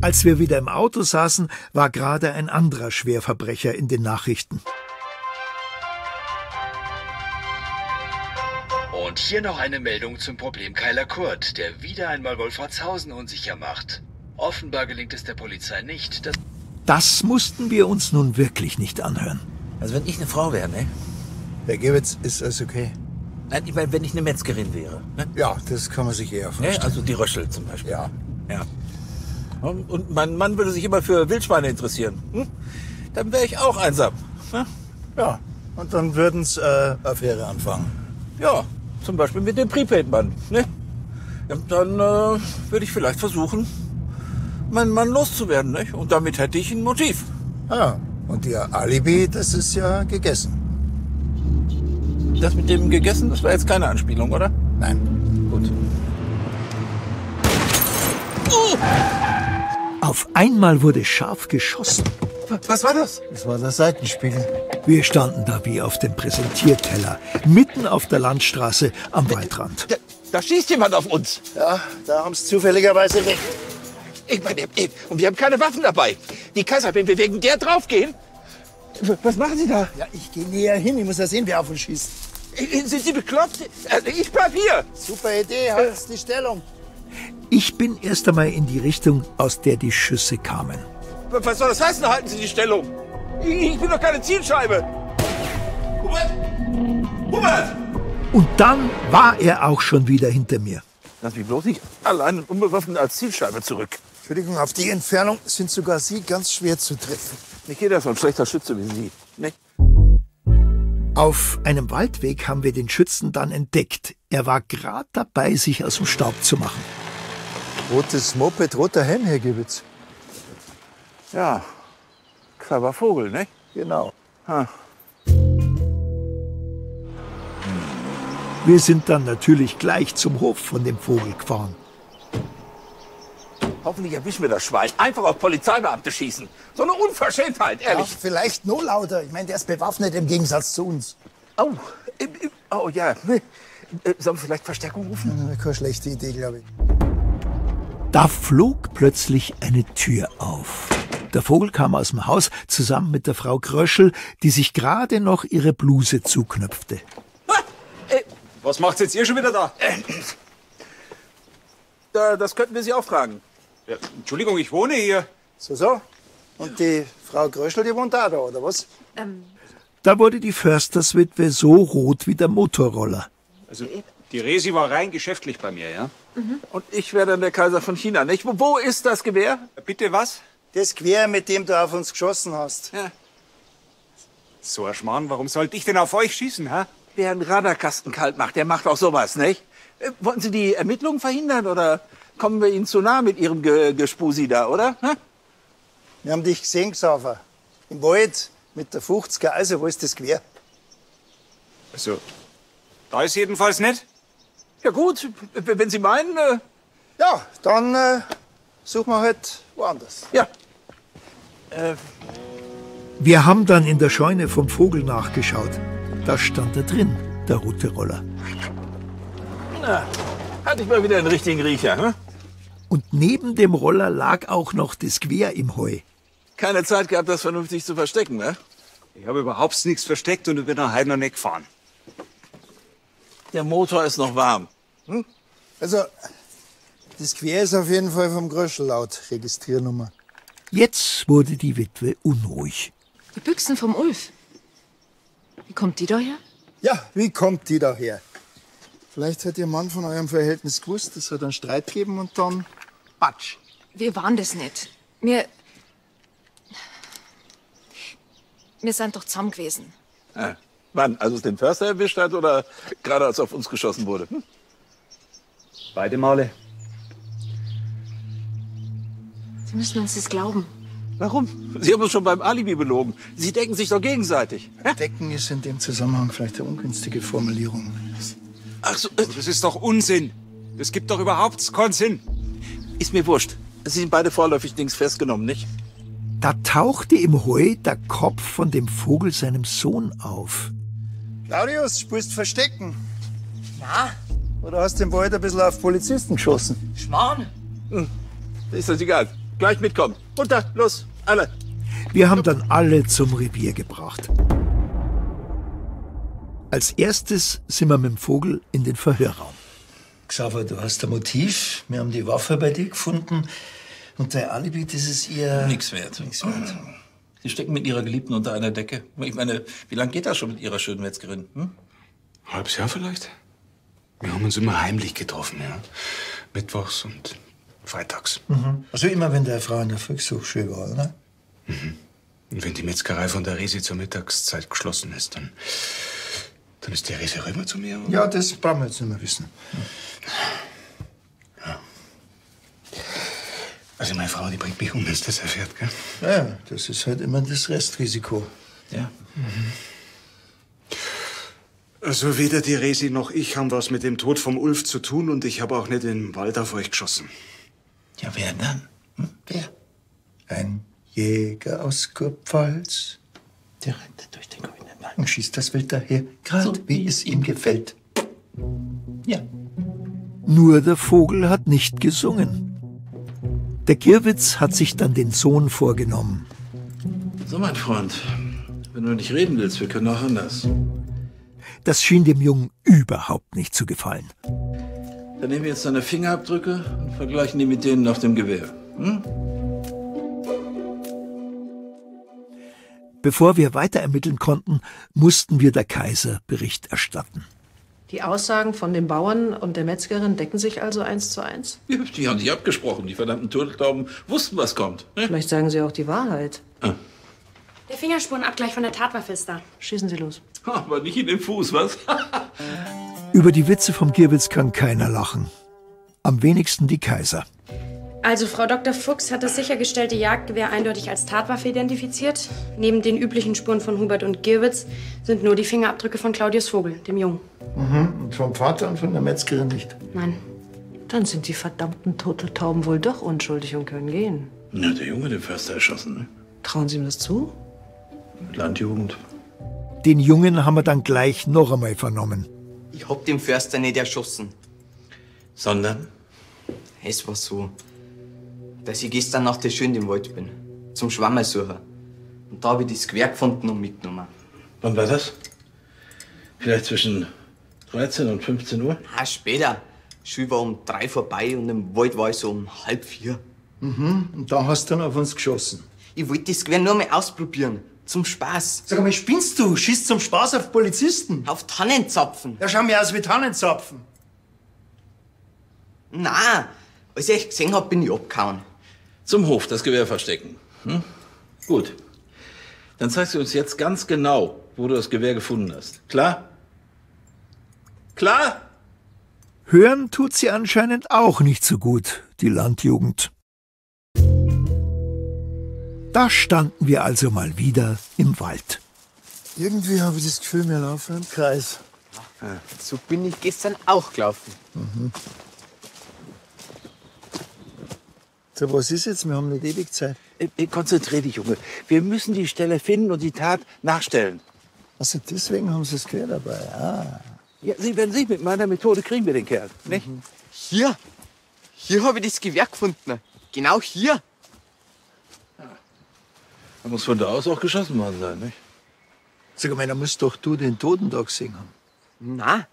Als wir wieder im Auto saßen, war gerade ein anderer Schwerverbrecher in den Nachrichten. Hier noch eine Meldung zum Problemkeiler Kurt, der wieder einmal Wolfratshausen unsicher macht. Offenbar gelingt es der Polizei nicht, das... Das mussten wir uns nun wirklich nicht anhören. Also wenn ich eine Frau wäre, ne? Bei Gewitz ist alles okay. Nein, ich meine, wenn ich eine Metzgerin wäre. Ne? Ja, das kann man sich eher vorstellen. Ne? Also die Röschel zum Beispiel. Ja. Ja. Und, und mein Mann würde sich immer für Wildschweine interessieren. Hm? Dann wäre ich auch einsam. Ne? Ja. Und dann würden's äh, Affäre anfangen. Ja, zum Beispiel mit dem Prepaid-Mann. Ne? Ja, dann äh, würde ich vielleicht versuchen, meinen Mann loszuwerden. Ne? Und damit hätte ich ein Motiv. Ah, und Ihr Alibi, das ist ja gegessen. Das mit dem gegessen, das war jetzt keine Anspielung, oder? Nein. Gut. Auf einmal wurde scharf geschossen. Was war das? Das war der Seitenspiegel. Wir standen da wie auf dem Präsentierteller, mitten auf der Landstraße am Waldrand. Da, da schießt jemand auf uns. Ja, da haben Sie zufälligerweise recht. Ich meine, eh, und wir haben keine Waffen dabei. Die Kaiser, wenn wir wegen der draufgehen. Was machen Sie da? Ja, ich gehe näher hin. Ich muss ja sehen, wer auf uns schießt. Sind Sie bekloppt? Also ich bleib hier. Super Idee, halt die Stellung. Ich bin erst einmal in die Richtung, aus der die Schüsse kamen. Was soll das heißen, halten Sie die Stellung? Ich, ich bin doch keine Zielscheibe. Hubert! Hubert! Und dann war er auch schon wieder hinter mir. Lass mich bloß nicht allein und unbewaffnet als Zielscheibe zurück. Entschuldigung, auf die Entfernung sind sogar Sie ganz schwer zu treffen. Nicht jeder ist so ein schlechter Schütze wie Sie. Nicht? Auf einem Waldweg haben wir den Schützen dann entdeckt. Er war gerade dabei, sich aus dem Staub zu machen. Rotes Moped, roter Helm, Herr Gewitz. Ja, clever Vogel, ne? Genau. Ha. Wir sind dann natürlich gleich zum Hof von dem Vogel gefahren. Hoffentlich erwischen wir das Schwein. Einfach auf Polizeibeamte schießen. So eine Unverschämtheit, ehrlich. Ja, vielleicht nur lauter. Ich meine, der ist bewaffnet im Gegensatz zu uns. Oh, äh, äh, oh ja. Äh, Sollen wir vielleicht Verstärkung rufen? Keine schlechte Idee, glaube ich. Da flog plötzlich eine Tür auf. Der Vogel kam aus dem Haus zusammen mit der Frau Kröschel, die sich gerade noch ihre Bluse zuknöpfte. Was macht's jetzt ihr schon wieder da? Da, das könnten wir Sie auch fragen. Ja, Entschuldigung, ich wohne hier. So, so. Und die Frau Gröschel, die wohnt da, da, oder was? Ähm, Da wurde die Försterswitwe so rot wie der Motorroller. Also, die Resi war rein geschäftlich bei mir, ja? Und ich wäre dann der Kaiser von China, nicht? Wo, wo ist das Gewehr? Bitte was? Das Quer, mit dem du auf uns geschossen hast. Ja. So ein Schmarrn, warum sollte ich denn auf euch schießen, hä? Wer einen Radarkasten kalt macht, der macht auch sowas, nicht? Äh, Wollten Sie die Ermittlungen verhindern oder kommen wir Ihnen zu nah mit Ihrem Ge Gespusi da, oder? Hä? Wir haben dich gesehen, Xaver. Im Wald mit der 50er. Also, wo ist das Quer? Also, da ist jedenfalls nicht. Ja gut, wenn Sie meinen. Äh, Ja, dann äh, suchen wir halt woanders. ja. Äh, Wir haben dann in der Scheune vom Vogel nachgeschaut. Da stand er drin, der rote Roller. na, hatte ich mal wieder einen richtigen Riecher. Hm? Und neben dem Roller lag auch noch das Quer im Heu. Keine Zeit gehabt, das vernünftig zu verstecken, ne? Ich habe überhaupt nichts versteckt und ich bin nach heute noch nicht gefahren. Der Motor ist noch warm. Also, das Quer ist auf jeden Fall vom Gröschel laut Registriernummer. Jetzt wurde die Witwe unruhig. die Büchsen vom Ulf. Wie kommt die da her? Ja, wie kommt die da her? Vielleicht hat Ihr Mann von eurem Verhältnis gewusst, es hat einen Streit gegeben und dann Patsch. Wir waren das nicht. Wir. Wir sind doch zusammen gewesen. Äh, wann? Als es den Förster erwischt hat oder gerade als auf uns geschossen wurde? Hm? Beide Male. Sie müssen uns das glauben. Warum? Sie haben uns schon beim Alibi belogen. Sie decken sich doch gegenseitig. Decken ist in dem Zusammenhang vielleicht eine ungünstige Formulierung. Ach so, äh, Das ist doch Unsinn. Das gibt doch überhaupt keinen Sinn. Ist mir wurscht. Sie sind beide vorläufig Dings festgenommen, nicht? Da tauchte im Heu der Kopf von dem Vogel seinem Sohn auf. Claudius, spielst Verstecken? Ja, Oder hast du im Wald ein bisschen auf Polizisten geschossen? Schmarrn. Ist das egal. Gleich mitkommen. Runter, los, alle. Wir haben dann alle zum Revier gebracht. Als erstes sind wir mit dem Vogel in den Verhörraum. Xaver, du hast ein Motiv. Wir haben die Waffe bei dir gefunden. Und dein Alibi, das ist eher... Nix wert. Nix wert. Sie stecken mit ihrer Geliebten unter einer Decke. Ich meine, wie lange geht das schon mit ihrer schönen Metzgerin? Hm? Halbes Jahr vielleicht? Wir haben uns immer heimlich getroffen, ja. Mittwochs und freitags. Mhm. Also immer, wenn der Frau in der Volkshochschule war, oder? Und wenn die Metzgerei von der Resi zur Mittagszeit geschlossen ist, dann, dann ist die Resi rüber zu mir. Ja, das brauchen wir jetzt nicht mehr wissen. Also meine Frau, die bringt mich um, wenn sie das erfährt, gell? Ja, das ist halt immer das Restrisiko. Ja. Also weder die Resi noch ich haben was mit dem Tod vom Ulf zu tun und ich habe auch nicht in den Wald auf euch geschossen. Ja, wer dann? Wer? Ein Jäger aus Kurpfalz. Der rennt durch den grünen Und schießt das Wild daher, gerade wie es ihm gefällt. Ja. Nur der Vogel hat nicht gesungen. Der Kirwitz hat sich dann den Sohn vorgenommen. So, mein Freund, wenn du nicht reden willst, wir können auch anders. Das schien dem Jungen überhaupt nicht zu gefallen. Dann nehmen wir jetzt deine Fingerabdrücke und vergleichen die mit denen auf dem Gewehr. Hm? Bevor wir weiter ermitteln konnten, mussten wir der Kaiser Bericht erstatten. Die Aussagen von den Bauern und der Metzgerin decken sich also eins zu eins? Ja, Die haben sich abgesprochen. Die verdammten Turteltauben wussten, was kommt. Ne? Vielleicht sagen sie auch die Wahrheit. Der Fingerspurenabgleich von der Tatwaffe ist da. Schießen Sie los. Aber nicht in den Fuß, was? Über die Witze vom Kirwitz kann keiner lachen. Am wenigsten die Kaiser. Also, Frau Dr. Fuchs hat das sichergestellte Jagdgewehr eindeutig als Tatwaffe identifiziert. Neben den üblichen Spuren von Hubert und Girwitz sind nur die Fingerabdrücke von Claudius Vogel, dem Jungen. Mhm. Und vom Vater und von der Metzgerin nicht. Nein. Dann sind die verdammten Turteltauben wohl doch unschuldig und können gehen. Ja, der Junge, den Förster erschossen, ne? Trauen Sie ihm das zu? Landjugend. Den Jungen haben wir dann gleich noch einmal vernommen. Ich hab den Förster nicht erschossen. Sondern? Es war so, dass ich gestern Nacht schön im Wald bin. Zum Schwammersuchen. Und da hab ich das Gewehr gefunden und mitgenommen. Wann war das? Vielleicht zwischen 13 und 15 Uhr? Ah, später. Schule war um drei vorbei und im Wald war ich so um halb vier. Mhm. Und da hast du dann auf uns geschossen. Ich wollte das Gewehr nur mal ausprobieren. Zum Spaß. Sag mal, spinnst du? Schießt zum Spaß auf Polizisten? Auf Tannenzapfen. Ja, schau mir aus wie Tannenzapfen. Na, als ich gesehen hab, bin ich abgehauen. Zum Hof das Gewehr verstecken. Hm? Gut. Dann zeigst du uns jetzt ganz genau, wo du das Gewehr gefunden hast. Klar? Klar? Hören tut sie anscheinend auch nicht so gut, die Landjugend. Da standen wir also mal wieder im Wald. Irgendwie habe ich das Gefühl, wir laufen im Kreis. So bin ich gestern auch gelaufen. Mhm. So, was ist jetzt? Wir haben nicht ewig Zeit. Äh, äh, Konzentrier dich, Junge. Wir müssen die Stelle finden und die Tat nachstellen. Also deswegen haben sie das Gewehr dabei. Ah. Ja, Sie werden sehen, mit meiner Methode kriegen wir den Kerl. Nicht? Hier. Hier habe ich das Gewehr gefunden. Genau hier. Da muss von da aus auch geschossen worden sein, nicht? Sag mal, da musst doch du den Toten da gesehen haben. Na,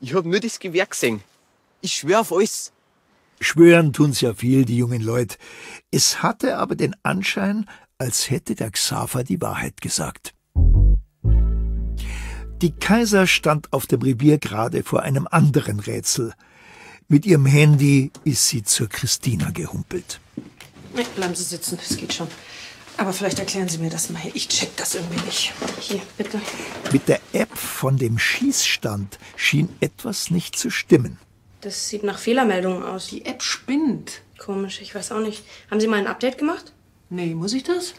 ich hab nur das Gewehr gesehen. Ich schwör auf alles. Schwören tun's ja viel, die jungen Leute. Es hatte aber den Anschein, als hätte der Xaver die Wahrheit gesagt. Die Kaiser stand auf dem Revier gerade vor einem anderen Rätsel. Mit ihrem Handy ist sie zur Christina gehumpelt. Nee, bleiben Sie sitzen, das geht schon. Aber vielleicht erklären Sie mir das mal. Ich check das irgendwie nicht. Hier, bitte. Mit der App von dem Schießstand schien etwas nicht zu stimmen. Das sieht nach Fehlermeldungen aus. Die App spinnt. Komisch, ich weiß auch nicht. Haben Sie mal ein Update gemacht? Nee, muss ich das?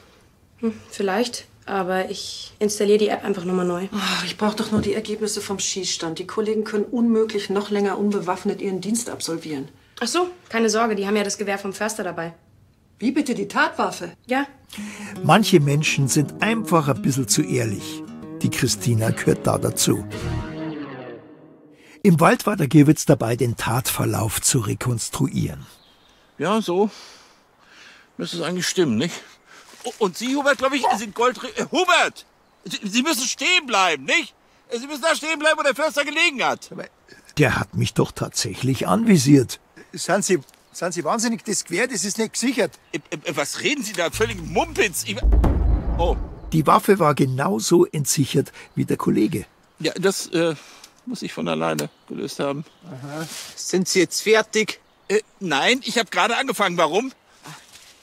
Hm, vielleicht. Aber ich installiere die App einfach nochmal neu. Ach, ich brauche doch nur die Ergebnisse vom Schießstand. Die Kollegen können unmöglich noch länger unbewaffnet ihren Dienst absolvieren. Ach so, keine Sorge, die haben ja das Gewehr vom Förster dabei. Wie bitte die Tatwaffe? Ja. Manche Menschen sind einfach ein bisschen zu ehrlich. Die Christina gehört da dazu. Im Wald war der Gewitz dabei, den Tatverlauf zu rekonstruieren. Ja, so müsste es eigentlich stimmen, nicht? Und Sie, Hubert, glaube ich, sind Gold... Äh, Hubert! Sie, Sie müssen stehen bleiben, nicht? Sie müssen da stehen bleiben, wo der Förster gelegen hat. Der hat mich doch tatsächlich anvisiert. Sind Sie, sind Sie wahnsinnig? Das Gewehr, das ist nicht gesichert. Äh, äh, Was reden Sie da? Völlig Mumpitz. Ich... Oh, Die Waffe war genauso entsichert wie der Kollege. ja, das äh, muss ich von alleine gelöst haben. Sind Sie jetzt fertig? Äh, nein, ich habe gerade angefangen. Warum?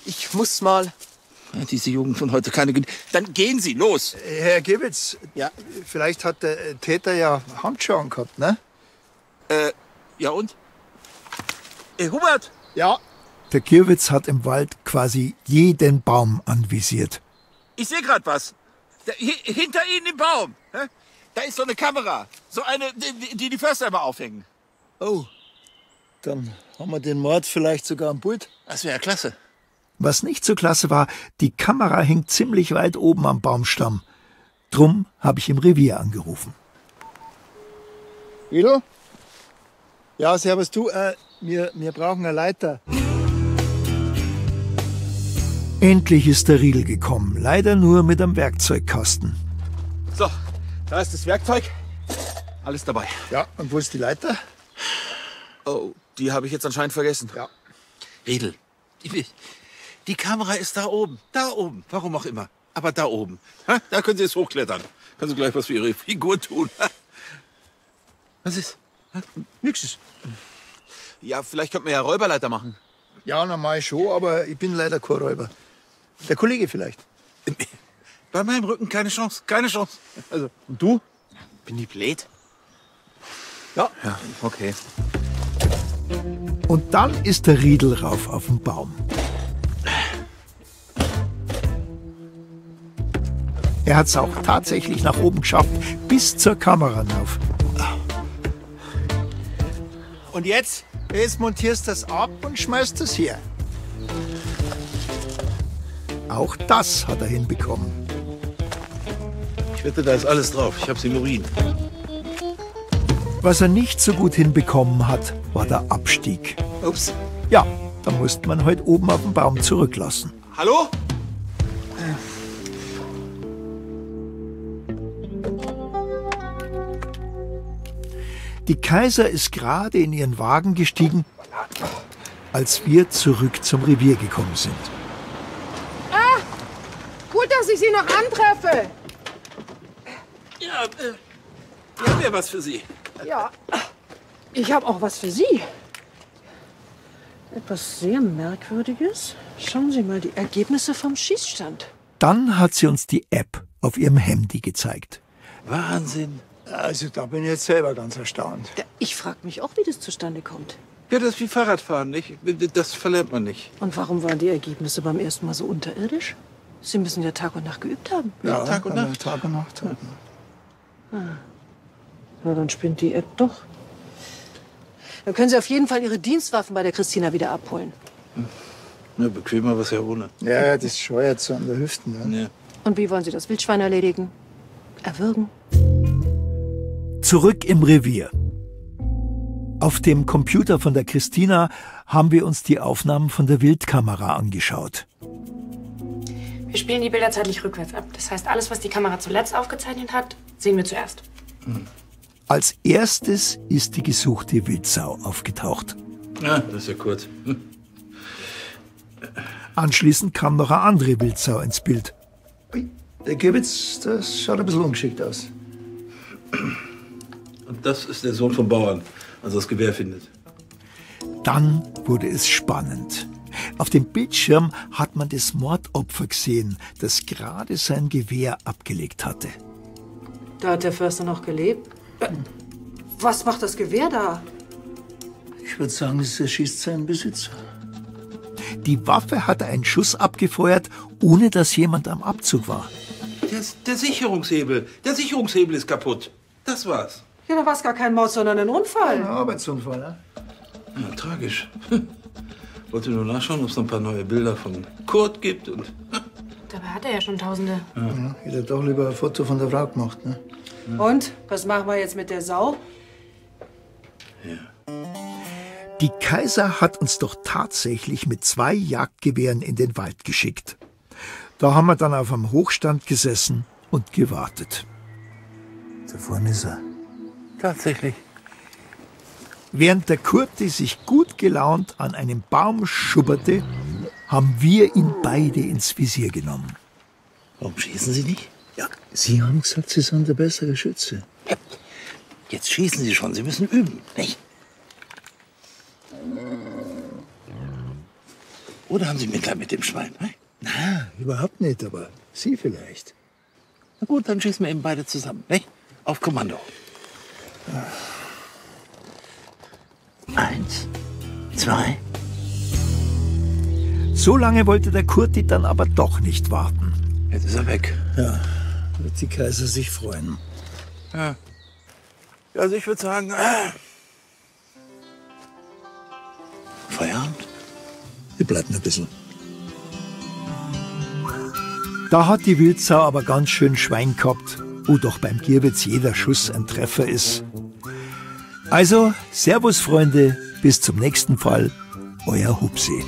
Ich muss mal. Ja, diese Jugend von heute keine. Gen Dann gehen Sie los. Äh, Herr Gibbets, ja. vielleicht hat der Täter ja Handschuhe angehabt, ne? Äh, ja und? Äh, Hubert! Ja. Der Kirwitz hat im Wald quasi jeden Baum anvisiert. Ich sehe gerade was. Da, hi hinter Ihnen im Baum. Da ist so eine Kamera. So eine, die die, die Förster immer aufhängen. Oh, dann haben wir den Mord vielleicht sogar am Pult. Das wäre ja klasse. Was nicht so klasse war, die Kamera hängt ziemlich weit oben am Baumstamm. Drum habe ich im Revier angerufen. Riedel? Ja, servus du. Äh, wir, wir brauchen eine Leiter. Endlich ist der Riedel gekommen, leider nur mit einem Werkzeugkasten. So, da ist das Werkzeug. Alles dabei. Ja, und wo ist die Leiter? Oh, die habe ich jetzt anscheinend vergessen. Ja. Riedel, die, die Kamera ist da oben. Da oben. Warum auch immer. Aber da oben. Ha? Da können Sie jetzt hochklettern. Können Sie gleich was für Ihre Figur tun. Was ist? Nix. Ja, vielleicht könnten wir ja Räuberleiter machen. Ja, normal schon, aber ich bin leider kein Räuber. Der Kollege vielleicht. Bei meinem Rücken keine Chance. Keine Chance. Also, und du? Bin ich blöd? Ja. Ja, okay. Und dann ist der Riedel rauf auf den Baum. Er hat es auch tatsächlich nach oben geschafft, bis zur Kamera hinauf. Und jetzt? Jetzt montierst du das ab und schmeißt das her. Auch das hat er hinbekommen. Ich wette, da ist alles drauf. Ich hab's im Urin. Was er nicht so gut hinbekommen hat, war der Abstieg. Ups. Ja, da musste man heute oben auf dem Baum zurücklassen. Hallo? Die Kaiser ist gerade in ihren Wagen gestiegen, als wir zurück zum Revier gekommen sind. Ah, gut, dass ich Sie noch antreffe. Ja, äh, wir haben ja was für Sie. Ja, ich habe auch was für Sie. Etwas sehr Merkwürdiges. Schauen Sie mal die Ergebnisse vom Schießstand. Dann hat sie uns die App auf ihrem Handy gezeigt. Wahnsinn. Also da bin ich jetzt selber ganz erstaunt. Ich frage mich auch, wie das zustande kommt. Ja, das ist wie Fahrradfahren, nicht? Das verlernt man nicht. Und warum waren die Ergebnisse beim ersten Mal so unterirdisch? Sie müssen ja Tag und Nacht geübt haben. Ja, Tag und Nacht. Tag und Nacht. Ah. Na, dann spinnt die App doch. Dann können Sie auf jeden Fall Ihre Dienstwaffen bei der Christina wieder abholen. Ja, bequemer was ja ohne. Ja, das scheuert so an der Hüfte. Ne? Ja. Und wie wollen Sie das Wildschwein erledigen? Erwürgen? Zurück im Revier. Auf dem Computer von der Christina haben wir uns die Aufnahmen von der Wildkamera angeschaut. Wir spielen die Bilder zeitlich rückwärts ab. Das heißt, alles, was die Kamera zuletzt aufgezeichnet hat, sehen wir zuerst. Als erstes ist die gesuchte Wildsau aufgetaucht. Ja, das ist ja kurz. Hm. Anschließend kam noch eine andere Wildsau ins Bild. Der Gibbets, das schaut ein bisschen ungeschickt aus. Und das ist der Sohn vom Bauern, also das Gewehr findet. Dann wurde es spannend. Auf dem Bildschirm hat man das Mordopfer gesehen, das gerade sein Gewehr abgelegt hatte. Da hat der Förster noch gelebt. Äh, Was macht das Gewehr da? Ich würde sagen, es erschießt seinen Besitzer. Die Waffe hatte einen Schuss abgefeuert, ohne dass jemand am Abzug war. Der, der Sicherungshebel, der Sicherungshebel ist kaputt. Das war's. Ja, da war es gar kein Mord, sondern ein Unfall. Ein Arbeitsunfall, ne? Ja, tragisch. Wollte nur nachschauen, ob es noch ein paar neue Bilder von Kurt gibt und Dabei hat er ja schon Tausende. Ja. Ich hätte doch lieber ein Foto von der Frau gemacht. Ne? Und? Was machen wir jetzt mit der Sau? Die Kaiser hat uns doch tatsächlich mit zwei Jagdgewehren in den Wald geschickt. Da haben wir dann auf einem Hochstand gesessen und gewartet. Da vorne ist er. Tatsächlich. Während der Kurti sich gut gelaunt an einem Baum schubberte, haben wir ihn beide ins Visier genommen. Warum schießen Sie nicht? Ja, Sie haben gesagt, Sie sind der bessere Schütze. Jetzt schießen Sie schon, Sie müssen üben, nicht? Oder haben Sie Mitleid mit dem Schwein? Ne? Na, überhaupt nicht, aber Sie vielleicht. Na gut, dann schießen wir eben beide zusammen, nicht? Auf Kommando. Eins, zwei. So lange wollte der Kurti dann aber doch nicht warten. Jetzt ist er weg. Ja, wird die Kaiser sich freuen. Ja. Also ich würde sagen, äh, Feierabend? Wir bleiben ein bisschen. Da hat die Wildsau aber ganz schön Schwein gehabt, wo doch beim Gierwitz jeder Schuss ein Treffer ist. Also, Servus Freunde, bis zum nächsten Fall, euer Hupsi.